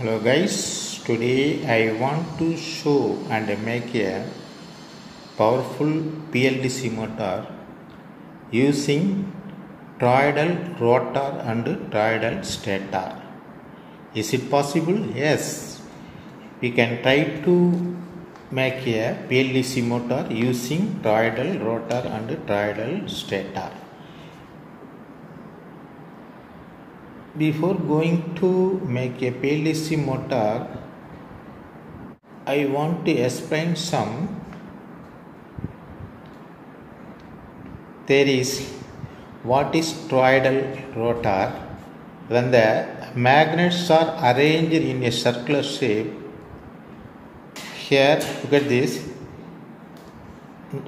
Hello guys, today I want to show and make a powerful BLDC motor using toroidal rotor and toroidal stator. Is it possible? Yes. We can try to make a BLDC motor using toroidal rotor and toroidal stator. Before going to make a BLDC motor, I want to explain some theories. What is toroidal rotor? When the magnets are arranged in a circular shape, here look at this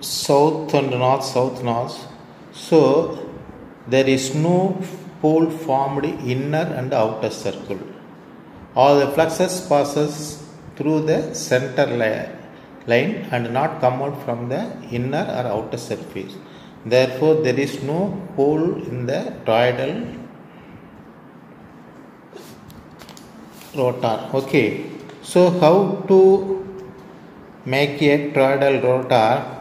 south and north, south, north. So there is no pole formed inner and outer circle. All the fluxes passes through the center line and not come out from the inner or outer surface. Therefore, there is no pole in the toroidal rotor. Okay. So, how to make a toroidal rotor?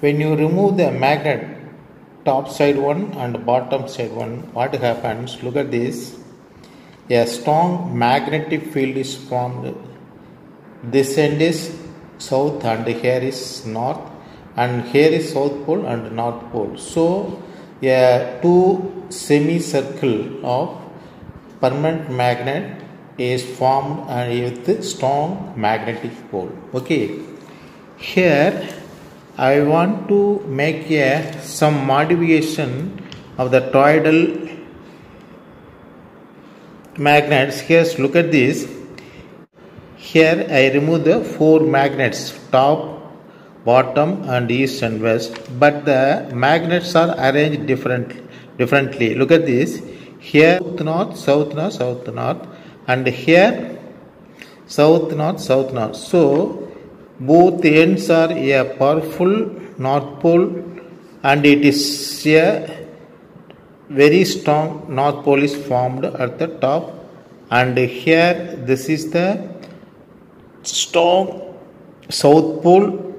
When you remove the magnet top side one and bottom side one. What happens? Look at this. A strong magnetic field is formed. This end is south and here is north and here is south pole and north pole. So a two semicircle of permanent magnet is formed and with strong magnetic pole. Okay. Here I want to make a some modification of the toroidal magnets. Here, look at this. Here I remove the four magnets top, bottom, and east and west. But the magnets are arranged different differently. Look at this. Here north, south north, south north, and here south north, south north. So both ends are a powerful north pole and it is a very strong north pole is formed at the top. And here this is the strong south pole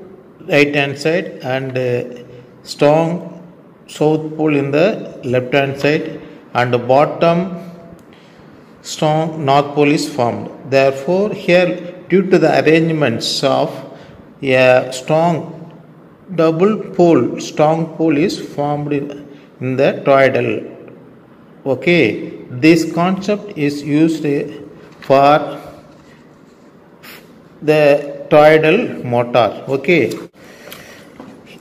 right hand side and uh, strong south pole in the left hand side. And bottom strong north pole is formed. Therefore here due to the arrangements of a strong double pole strong pole is formed in, the toroidal okay. This concept is used for the toroidal motor. Okay.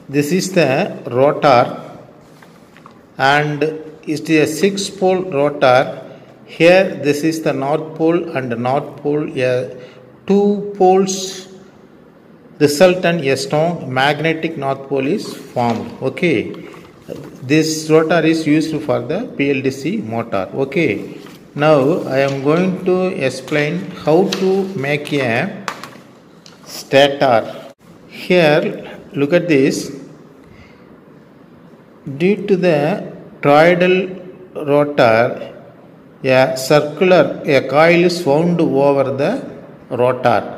This is the rotor and it is a six pole rotor. Here this is the north pole and north pole. A two poles resultant a strong magnetic north pole is formed. Okay. This rotor is used for the bldc motor. Okay. Now i am going to explain how to make a stator. Here look at this. Due to the toroidal rotor a circular a coil is wound over the rotor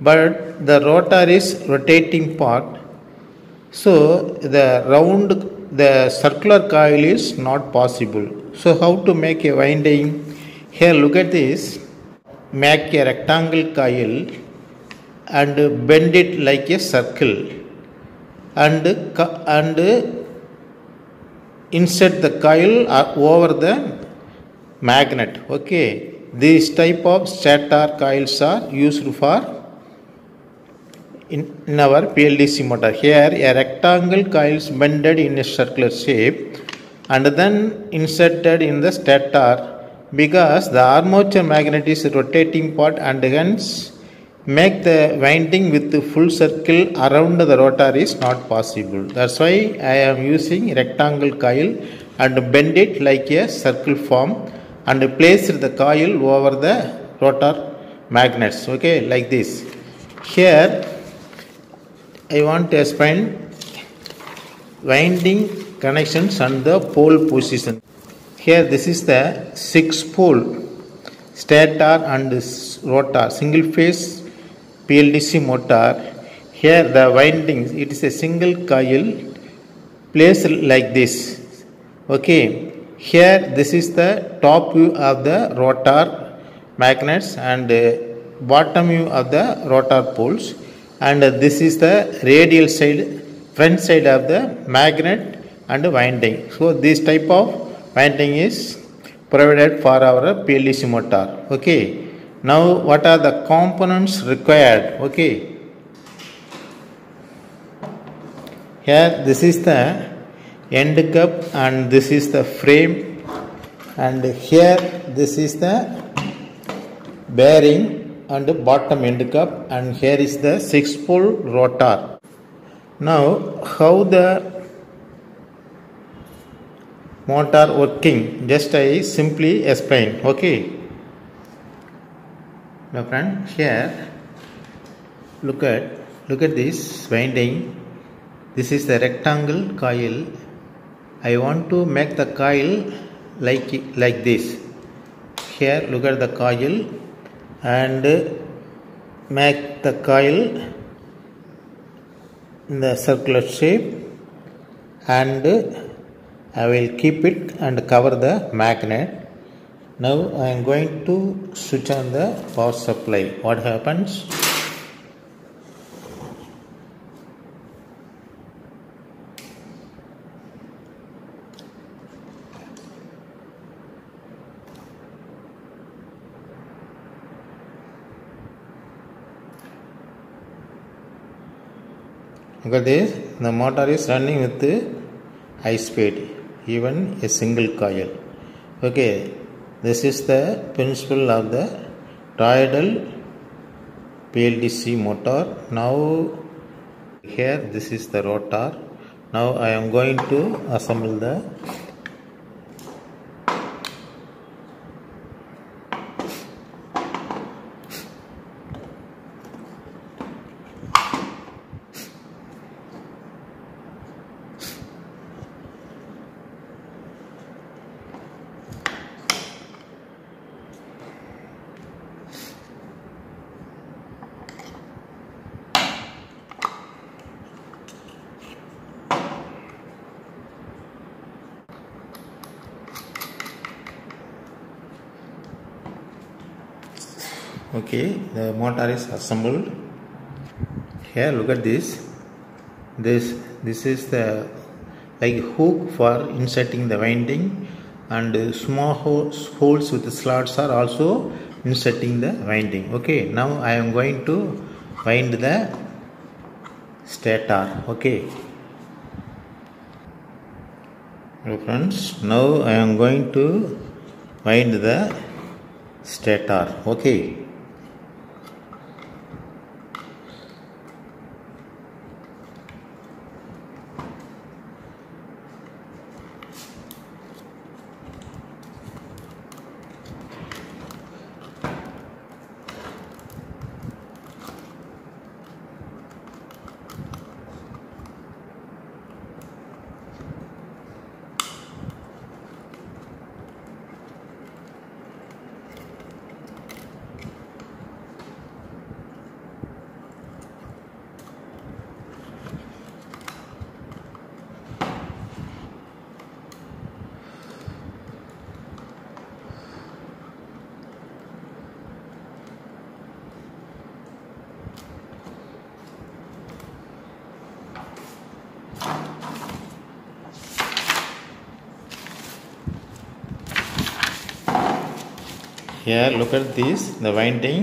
but the rotor is rotating part. So the round the circular coil is not possible. So how to make a winding? Here look at this. Make a rectangle coil and bend it like a circle and and insert the coil uh, over the magnet. Okay. These type of stator coils are used for in, in our BLDC motor. Here a rectangle coil is bended in a circular shape and then inserted in the stator because the armature magnet is rotating part and hence make the winding with the full circle around the rotor is not possible. That's why I am using rectangle coil and bend it like a circle form and place the coil over the rotor magnets okay like this here I want to explain winding connections and the pole position. Here this is the 6 pole stator and rotor single phase BLDC motor. Here the windings it is a single coil placed like this. Okay here this is the top view of the rotor magnets and uh, bottom view of the rotor poles and this is the radial side front side of the magnet and winding. So this type of winding is provided for our BLDC motor. Okay. Now what are the components required? Okay. Here this is the end cup and this is the frame. And here this is the bearing and bottom end cup and here is the six pole rotor. Now how the motor working? Just i simply explain okay? Now friend here look at look at this winding. This is the rectangle coil. I want to make the coil like like this. Here look at the coil and make the coil in the circular shape and I will keep it and cover the magnet. Now I am going to switch on the power supply. What happens? Look at this, the motor is running with high speed, even a single coil. Okay, this is the principle of the toroidal BLDC motor. Now, here this is the rotor. Now, I am going to assemble the okay the motor is assembled. Here look at this. This this is the like hook for inserting the winding and small holes, holes with slots are also inserting the winding. Okay now i am going to wind the stator. Okay. Hello friends. Now i am going to wind the stator. Okay here look at this the winding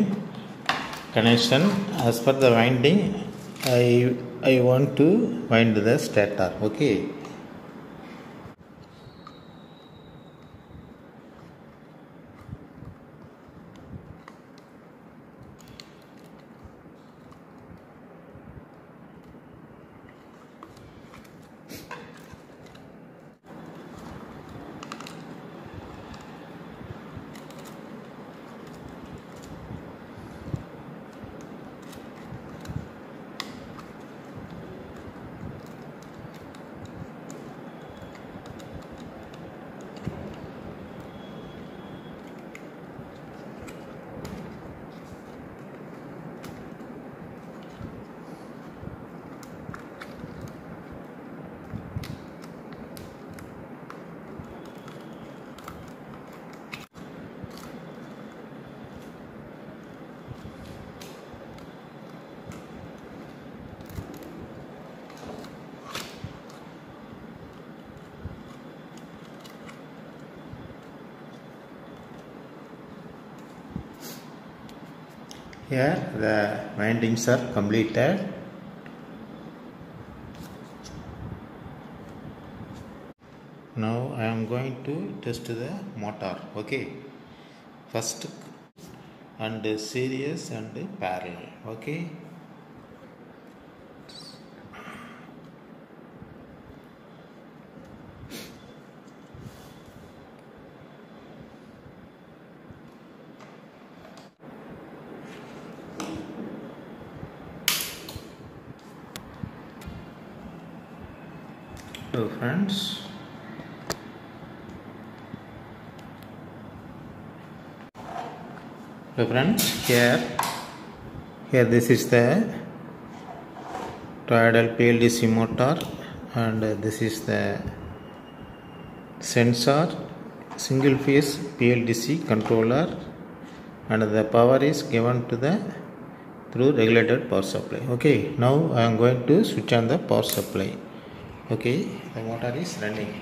connection. As per the winding i i want to wind the stator okay here the windings are completed. Now I am going to test the motor okay? First and series and parallel okay so friends. So friends. Here. Here this is the toroidal BLDC motor and this is the sensor single phase BLDC controller and the power is given to the through regulated power supply. Okay now I am going to switch on the power supply okay the motor is running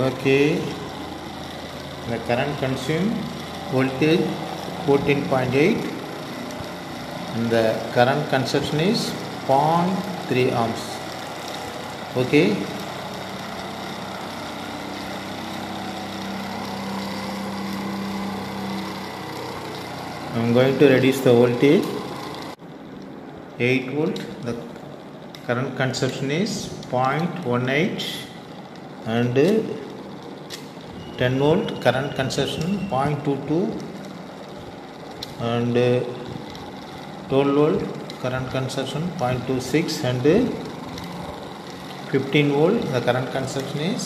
okay the current consumed voltage 14.8 and the current consumption is 0.3 ohms. Okay? I'm going to reduce the voltage. 8 volt. The current consumption is 0.18 and 10 volt current consumption 0.22 and uh, 12 volt current consumption 0.26 and uh, 15 volt the current consumption is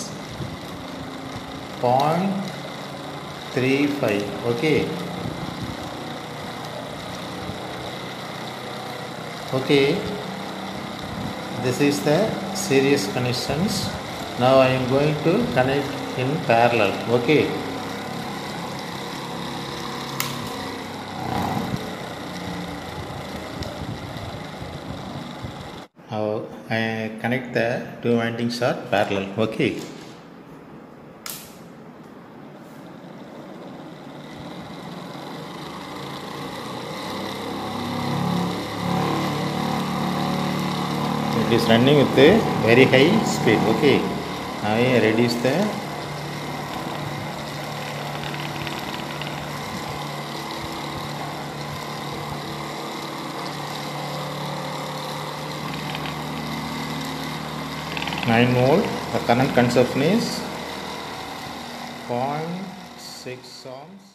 0.35 okay? Okay. This is the series connections now I am going to connect in parallel okay now I connect the two windings are parallel okay it is running with a very high speed okay I reduce the nine volt the current consumption is 0.6 ohms